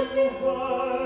es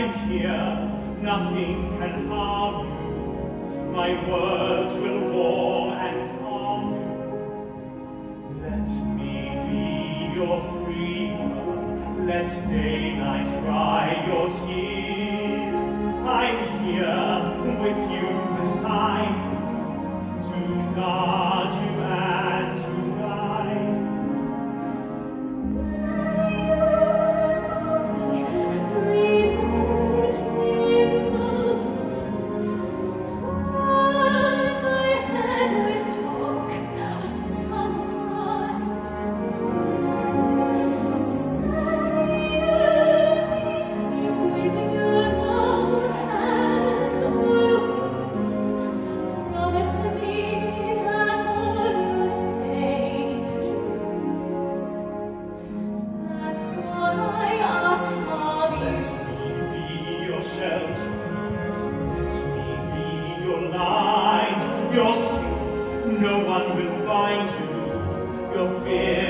right here, nothing can harm you. My words will warm and calm you. Let me be your freedom. Let day night dry your tears. I'm here with you beside you to guard you and You're safe, no one will find you. Your fear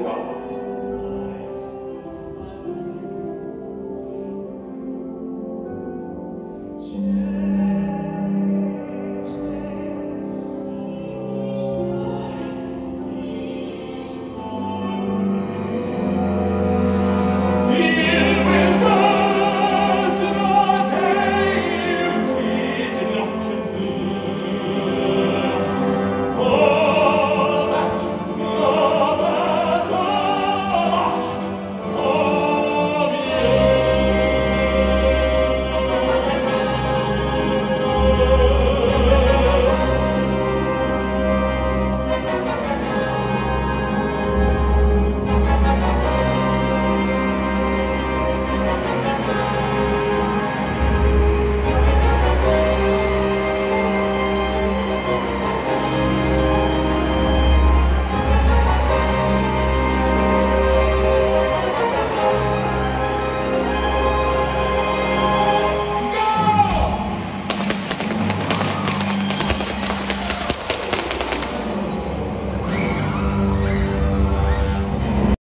Wow.